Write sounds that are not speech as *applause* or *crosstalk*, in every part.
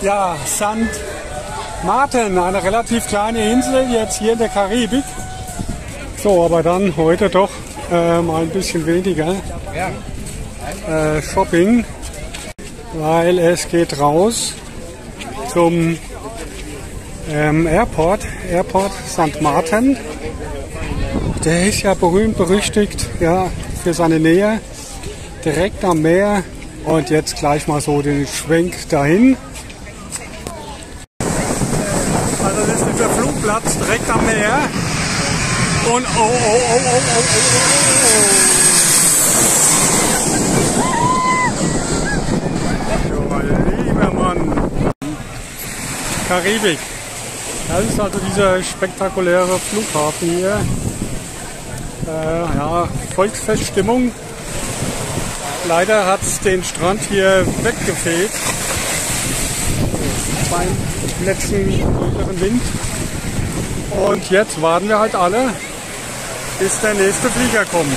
Ja, St. Martin, eine relativ kleine Insel jetzt hier in der Karibik. So, aber dann heute doch äh, mal ein bisschen weniger äh, Shopping, weil es geht raus zum ähm, Airport, Airport St. Martin. Der ist ja berühmt berüchtigt ja, für seine Nähe direkt am Meer. Und jetzt gleich mal so den Schwenk dahin. Also das ist Flugplatz direkt am Meer. Und oh, oh, oh, oh, oh, oh, oh. Ja, lieber Mann. Karibik. Das ist also dieser spektakuläre Flughafen hier. Äh, ja, Volksfeststimmung. Leider hat es den Strand hier weggefegt. Beim letzten Wind. Und jetzt warten wir halt alle, bis der nächste Flieger kommt.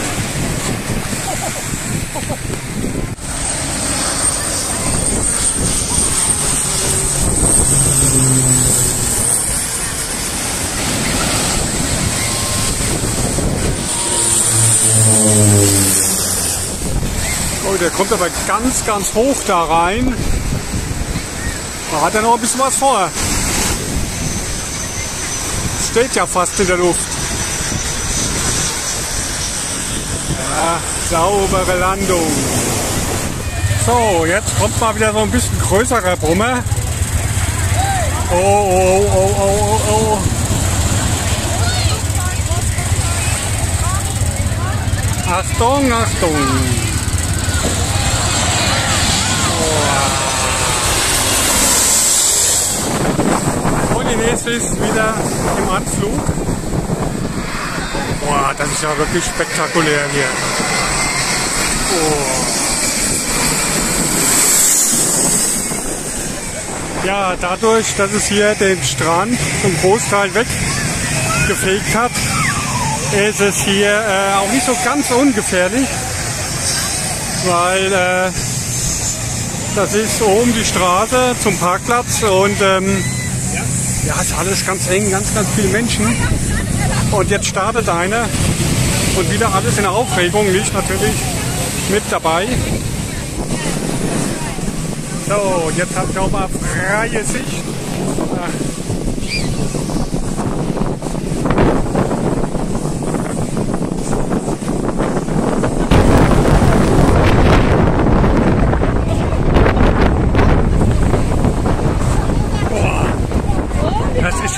Oh, der kommt aber ganz, ganz hoch da rein. Da hat er noch ein bisschen was vor. Steht ja fast in der Luft. Ja, saubere Landung. So, jetzt kommt mal wieder so ein bisschen größerer Brummer. Oh, oh, oh, oh, oh, oh. Achtung, Achtung. Und nächste ist wieder im Anflug. Boah, das ist ja wirklich spektakulär hier. Oh. Ja, dadurch, dass es hier den Strand zum Großteil weggefegt hat, ist es hier äh, auch nicht so ganz ungefährlich, weil äh, das ist oben die Straße zum Parkplatz und ähm, ist alles ganz eng, ganz, ganz viele Menschen. Und jetzt startet einer und wieder alles in Aufregung, ich natürlich mit dabei. So, jetzt habt ihr auch mal freie Sicht.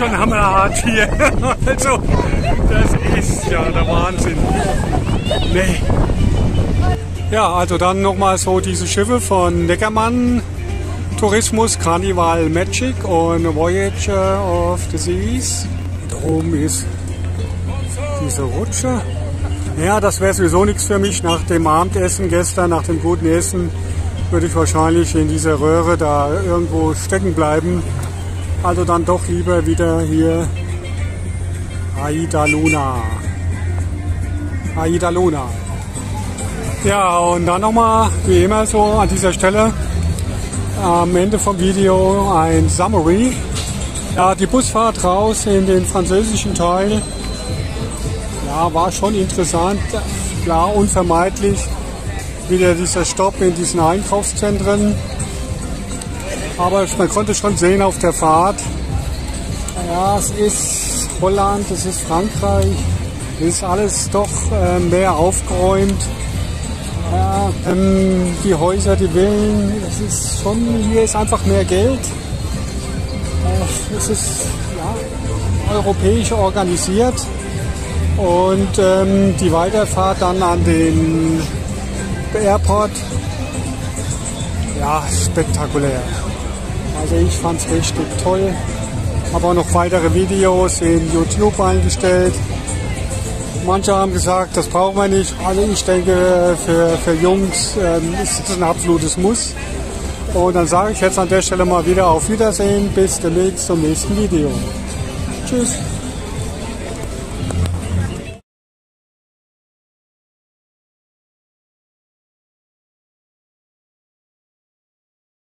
Schon hammerhart hier. *laughs* Also, das ist ja der Wahnsinn. Nee. Ja, also dann nochmal so diese Schiffe von Neckermann Tourismus, Carnival Magic und Voyager of the Seas. Da oben ist diese Rutsche. Ja, das wäre sowieso nichts für mich. Nach dem Abendessen gestern, nach dem guten Essen, würde ich wahrscheinlich in dieser Röhre da irgendwo stecken bleiben. Also dann doch lieber wieder hier Aida Luna. Aida Luna. Ja, und dann nochmal, wie immer so an dieser Stelle, am Ende vom Video ein Summary. Ja, die Busfahrt raus in den französischen Teil, ja, war schon interessant. Klar, unvermeidlich. Wieder dieser Stopp in diesen Einkaufszentren. Aber man konnte schon sehen auf der Fahrt, ja, es ist Holland, es ist Frankreich, es ist alles doch äh, mehr aufgeräumt. Ja, ähm, die Häuser, die Villen, es ist schon, hier ist einfach mehr Geld. Äh, es ist ja, europäisch organisiert und ähm, die Weiterfahrt dann an den Airport, ja, spektakulär. Also ich fand es richtig toll. Habe auch noch weitere Videos in YouTube eingestellt. Manche haben gesagt, das brauchen wir nicht. Also ich denke, für, für Jungs ähm, ist das ein absolutes Muss. Und dann sage ich jetzt an der Stelle mal wieder auf Wiedersehen. Bis demnächst zum nächsten Video. Tschüss.